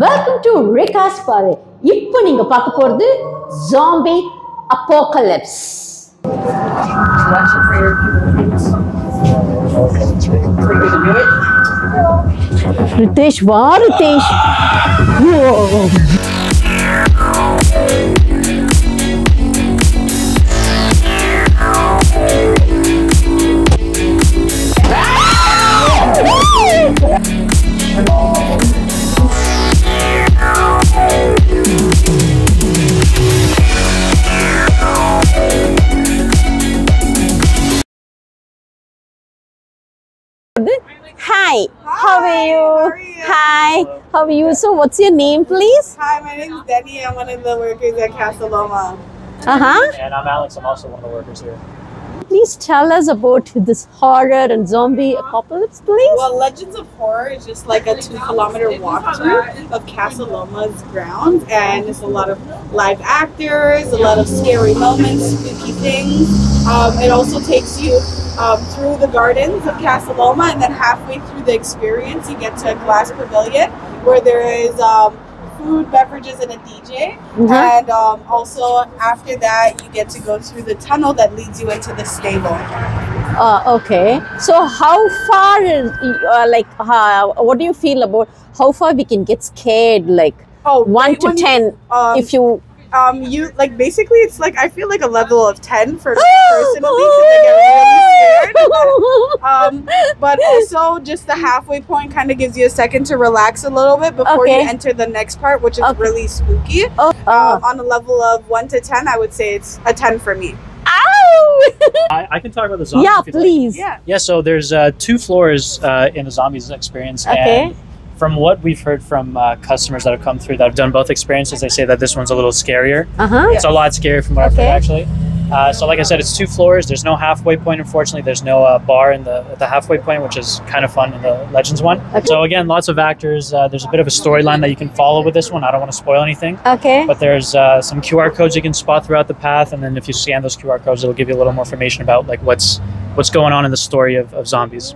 Welcome to ரிகாஸ் பாரு இப்போ நீங்க பார்க்க போறது ஜாம்பி அப்போகலிப்ஸ் ரிதேஷ் வா ரிதேஷ் ஓ Hi, how are you? Hi, how are you? So, what's your name, please? Hi, my name is Denny. I'm one of the workers at Casa Loma. Uh huh. And I'm Alex. I'm also one of the workers here. Please tell us about this horror and zombie apocalypse, please. Well, Legends of Horror is just like a two kilometer walkthrough of Casa Loma's grounds, and it's a lot of live actors, a lot of scary moments, spooky things. Um, it also takes you um, through the gardens of Casa Loma, and then halfway through the experience, you get to a glass pavilion where there is um, food, beverages, and a DJ. Mhm. And um, also after that, you get to go through the tunnel that leads you into the stable. Uh, okay. So, how far is uh, like how, what do you feel about how far we can get scared? Like Oh, one right to when you- ten, um, if you. Um, you like basically it's like I feel like a level of ten for me personally because I get really scared. Um, but also just the halfway point kind of gives you a second to relax a little bit before Okay. you enter the next part, which is Okay. really spooky. oh, uh, Um, on a level of one to ten, I would say it's a ten for me. ow! I, I can talk about the zombies. yeah, if you'd like. please. Yeah. Yeah, so there's uh, two floors uh, in the zombies experience. Okay. And from what we've heard from uh, customers that have come through that have done both experiences, they say that this one's a little scarier. Uh huh. It's a lot scarier from what I've heard, actually. Uh, so, like I said, it's two floors. There's no halfway point, unfortunately. There's no uh, bar in the at the halfway point, which is kind of fun in the Legends one. Okay. So, again, lots of actors. Uh, there's a bit of a storyline that you can follow with this one. I don't want to spoil anything. Okay. But there's uh, some QR codes you can spot throughout the path, and then if you scan those QR codes, it'll give you a little more information about like what's what's going on in the story of, of zombies.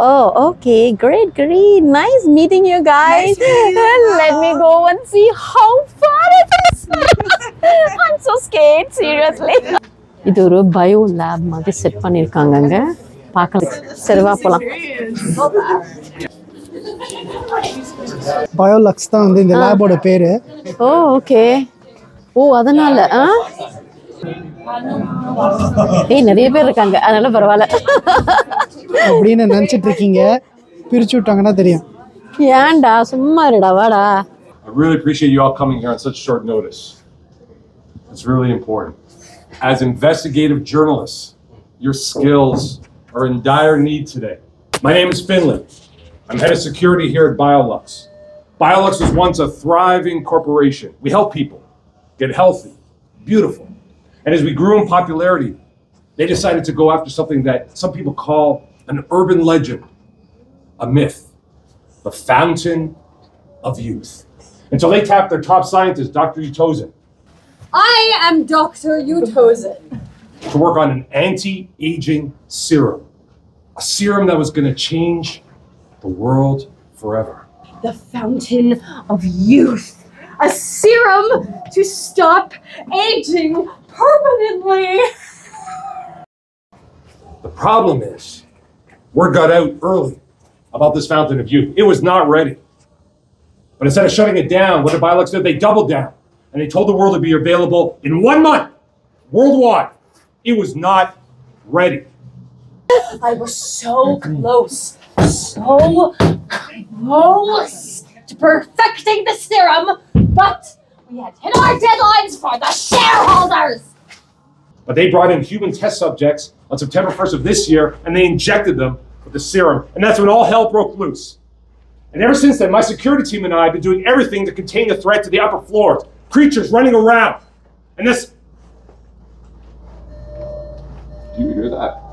Oh, okay. Great, great. Nice meeting you guys. Nice meeting you Let me go and see how far it is. I'm so scared, seriously. இது ஒரு bio lab மாதிரி set பண்ணியிருக்காங்க அங்க பார்க்கலாம் சரி வா போலாம் பயோலக்ஸ் தான் வந்து இந்த லேபோட பேரு ஓ ஓகே ஓ அதனால ஆ ஏய் நிறைய பேர் இருக்காங்க அதனால பரவாயில்ல அப்படின்னு நினைச்சிட்டு இருக்கீங்க பிரிச்சு விட்டாங்கன்னா தெரியும் ஏன்டா சும்மா இருடா வாடா I really appreciate you all coming here on such short notice. It's really important. As investigative journalists, your skills are in dire need today. My name is Finley. I'm head of security here at Biolux. Biolux was once a thriving corporation. We help people get healthy, beautiful. And as we grew in popularity, they decided to go after something that some people call an urban legend, a myth, the fountain of youth. Until they tapped their top scientist, Dr. Utozin, I am Dr. Utozin. to work on an anti aging serum. A serum that was going to change the world forever. The fountain of youth. A serum to stop aging permanently. The problem is, word got out early about this fountain of youth. It was not ready. But instead of shutting it down, what did Biolux do? They doubled down and they told the world to be available in one month, worldwide. It was not ready. I was so close, so close to perfecting the serum, but we had hit our deadlines for the shareholders. But they brought in human test subjects on September 1st of this year and they injected them with the serum. And that's when all hell broke loose. And ever since then, my security team and I have been doing everything to contain the threat to the upper floors. Creatures running around. And this. Do you hear that?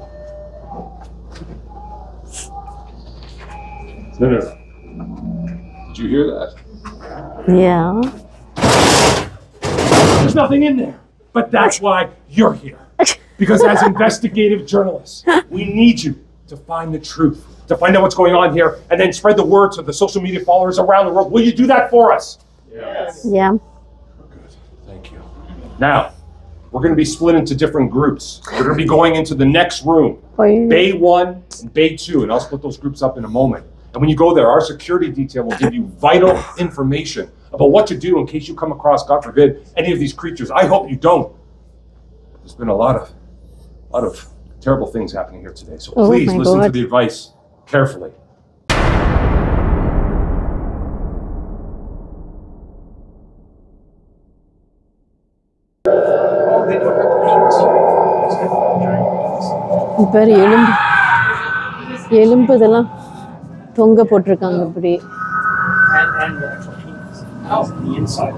No, no, no. Did you hear that? Yeah. There's nothing in there. But that's why you're here. Because as investigative journalists, we need you to find the truth, to find out what's going on here, and then spread the word to the social media followers around the world. Will you do that for us? Yes. Yeah. Good. Thank you. Now, we're going to be split into different groups. We're going to be going into the next room, Bay 1 and Bay 2, and I'll split those groups up in a moment. And when you go there, our security detail will give you vital information about what to do in case you come across, God forbid, any of these creatures. I hope you don't. There's been a lot of, lot of terrible things happening here today. So Oh please my listen to God. the advice carefully. பேர் எலும்பு எலும்பு இதெல்லாம் தொங்க போட்டிருக்காங்க இப்படி And, and the actual penis. Oh. The inside.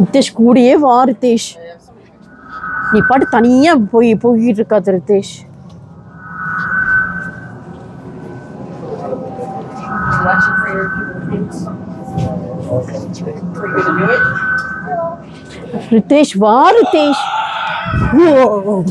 Ritesh கூடயே வா ரித்தேஷ். நீ பாட்டு தனியா போய் போய்கிட்டு இருக்காது ரித்தேஷ்? ரித்தேஷ் வா ரித்தேஷ். 우와.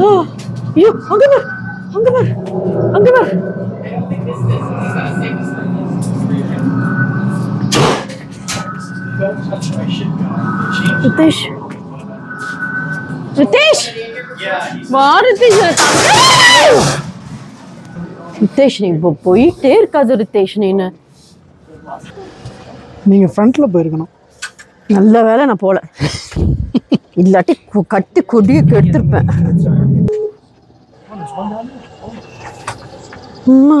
어, 이거 안 가만, 안 가만, 안 가만. ரித்தேஷ் ரித்தேஷ் வா ரித்தேஷ் ரித்தேஷ் நீ இப்போ போயிட்டே இருக்காது ரித்தேஷ் நீனு. நீங்க ஃப்ரண்ட்ல போயிருக்கணும். நல்ல வேலை நான் போல. இல்லாட்டி கட்டி கொடியை கெடுத்திருப்பேன். அம்மா.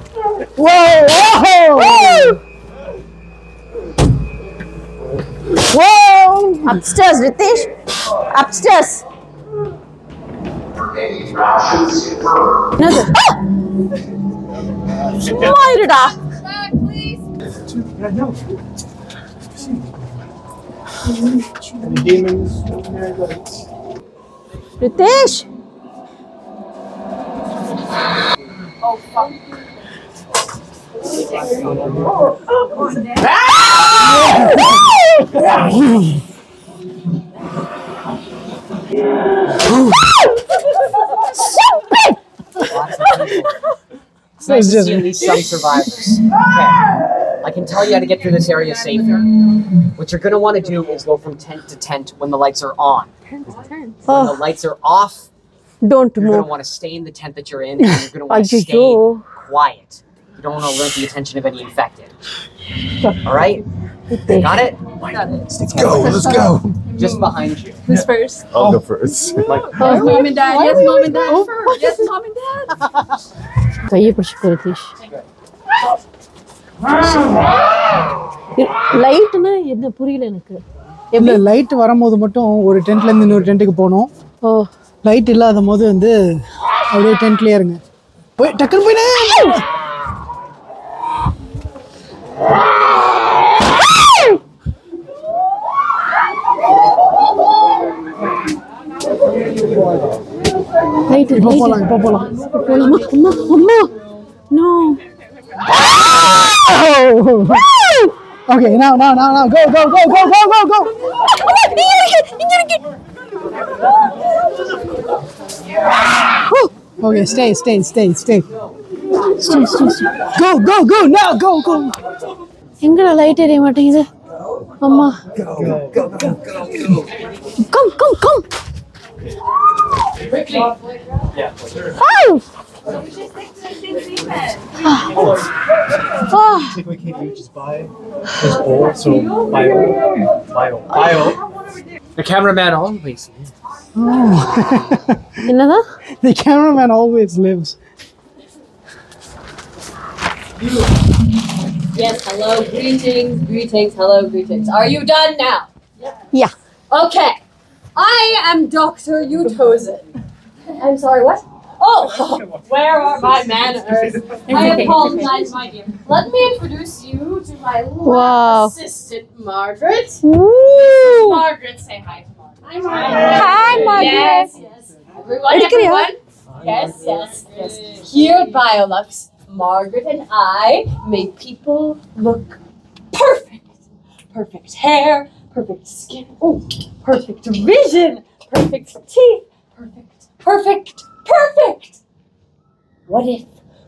Whoa! Whoa! Whoa! Upstairs, Ritesh. Upstairs. No, sir. Ah! Why did I? Please. Ritesh. Oh, fuck. It's nice just... at least some survivors. Okay. I can tell you how to get through this area safer. What you're going to want to do is go from tent to tent when the lights are on. Tent to tent. When the lights are off, don't you're move. You're going to want to stay in the tent that you're in, and you're going to want to stay go. quiet. You don't want to alert the attention of any infected. All right? Got it? Let's go. Let's go. Just behind you. Who's first? I'll go first. Yes, mom and dad. Yes, mom and dad first. Yes, mom and dad. பிடிச்சிக்கோ ரிதேஷ் லைட்னா என்ன புரியல எனக்கு இல்ல light வரும்போது மட்டும் ஒரு டென்ட்ல இருந்து இன்னொரு டென்ட்டுக்கு போகணும் ஓ லைட் இல்லாத போது வந்து அப்படியே டென்ட்லயே இருங்க போய் டக்குன்னு போயினே Later, Popo lang, popo lang. Popo lang. Amma! No! okay, now, now, now, now. Go, go, go, go, go, go, go! okay, stay, stay, stay, stay go go go now go go எங்கடா light எரிய மாட்டேங்குது அம்மா come come come Five. Ah. Take away Kate Reach's buy his bowl, so bio, bio, bio. The cameraman always. என்னதான் The cameraman always lives. Yes, hello, greetings, greetings, hello, greetings. Are you done now? Yeah. Okay. I am Dr. Utozen. I'm sorry, what? Oh, where are my manners? I apologize, my dear. Let me introduce you to my wow. assistant, Margaret. Ooh. Margaret, say hi to Margaret. Hi, Margaret. Hi, Margaret. Yes, yes. Everyone, everyone. Yes, yes, yes. Here at Biolux, Margaret and I make people look perfect. Perfect hair, perfect skin, oh, perfect vision, perfect teeth, perfect, perfect, perfect. What if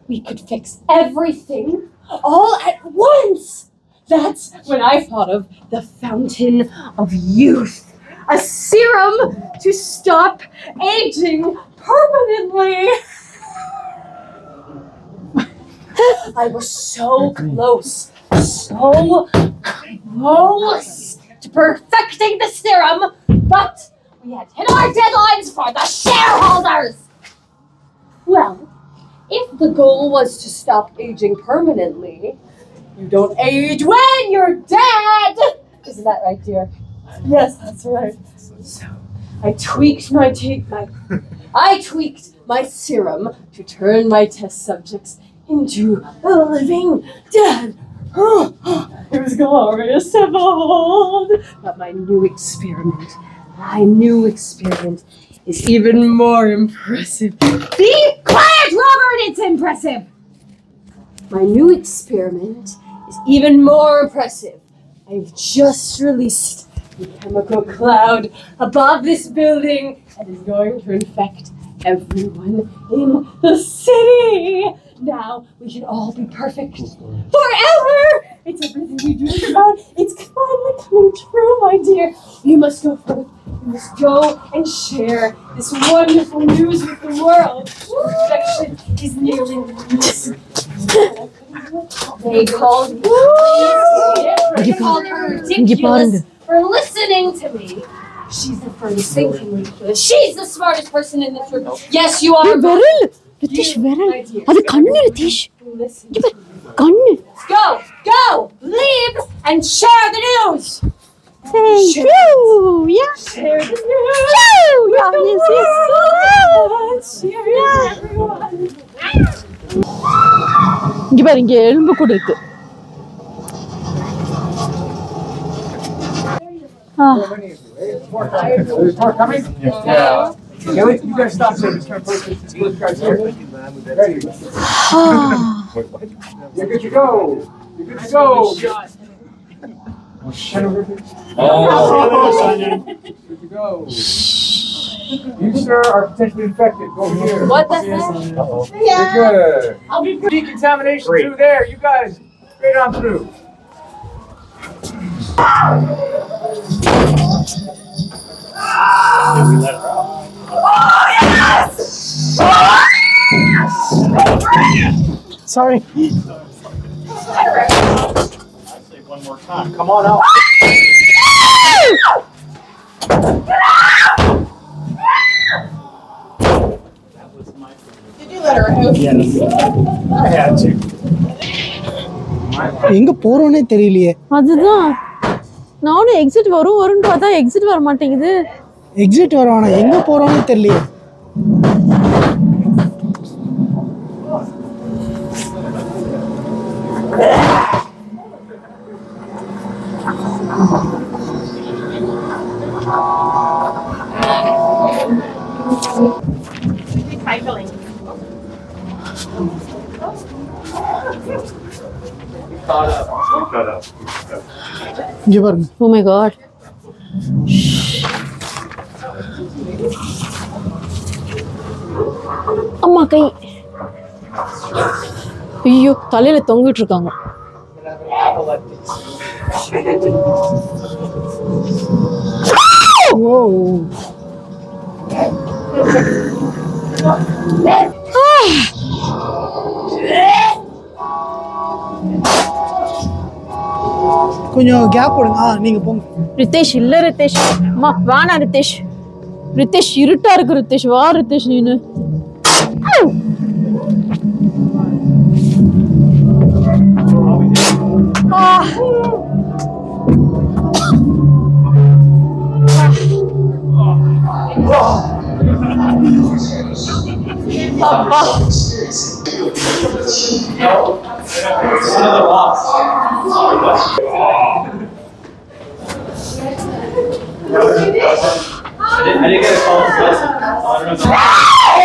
we could fix everything all at once? That's when I thought of the fountain of youth. A serum to stop aging permanently. I was so close, so close to perfecting the serum, but we had hit our deadlines for the shareholders. Well, if the goal was to stop aging permanently, you don't age when you're dead. Isn't that right, dear? Yes, that's right. So I tweaked my my I tweaked my serum to turn my test subjects into a living dead. it was glorious to behold. But my new experiment, my new experiment is even more impressive. Be quiet, Robert! It's impressive. My new experiment is even more impressive. I've just released a chemical cloud above this building that is going to infect everyone in the city now we can all be perfect forever. It's everything we dreamed about. It's finally coming true, my dear. You must go forth. You must go and share this wonderful news with the world. Perfection is nearly released. They called They called her ridiculous for listening to me. She's the first thinking ridiculous. She's the smartest person in this room. Yes, you are. விரல் ரித்தீஷ் விரல் My dear. அது கண்ணு Ritheesh Listen. இங்க பாரு, கண்ணு Go, go, leave, and share the news. Thank you. Yeah. Share the news. Yeah, yes, yes. Share it, everyone. இங்க பாரு இங்க எலும்பு கூட இருக்கு ஆ, Yeah. Kelly, you guys stop there. Just kind of put this this guy's here. Ready. Ah. You're good to go. You're good to go. Oh, Good to go. You, sir, are potentially infected. Go here. What the heck? You're good. I'll be Decontamination through there. You guys, straight on through. Sorry. one more time. Come on out. Did you let her out? Yes. I had to. எங்க போறோன்னே தெரியலையே அதுதான் நானும் exit வரும் வரும்னு பார்த்தா exit வர மாட்டேங்குது exit வருவானா எங்க போறோன்னே தெரியலையே Cycling. இங்க பாருங்க ஓ மை அம்மா கை. ஐயோ தலையில தொங்கிட்டு இருக்காங்க. கொஞ்சம் கேப் விடுங்க ஆ நீங்க போங்க. ரித்தேஷ் இல்ல ரித்தேஷ். அம்மா வேணாம் ரித்தேஷ். ரித்தேஷ் இருட்டா இருக்கு ரித்தேஷ். வா ரித்தேஷ் நீனு. Ah!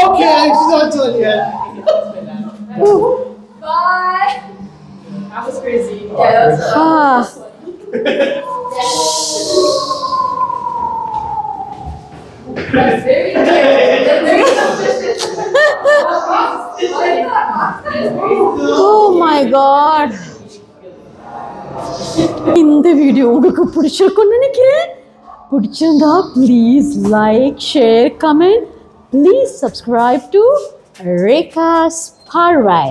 Okay, she's not done yet. Ah oh my God இந்த வீடியோ உங்களுக்கு பிடிச்சிருக்கும்னு நினைக்கிறேன் பிடிச்சிருந்தா please like share comment please subscribe to Rekha's பார்வை